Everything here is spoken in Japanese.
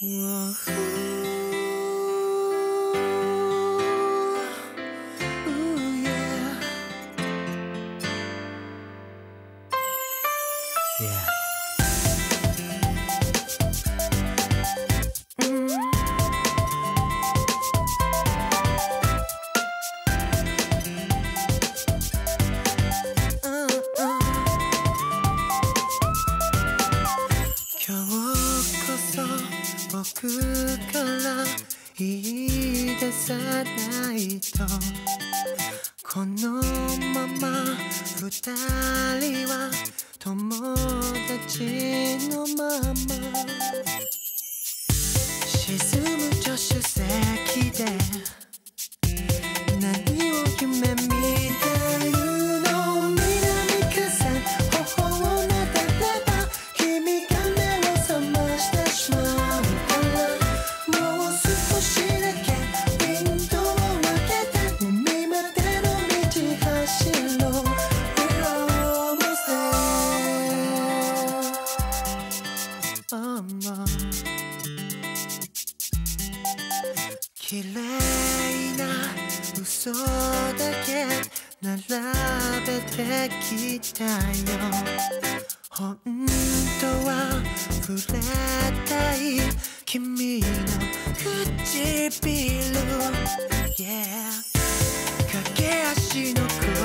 我呼耶言い出さないと。このまま二人は友達のまま。沈む助手席で。There Oh no 綺麗な嘘だけ並べてきたよ。本当は触れたい君の唇。Yeah 駆け足の恋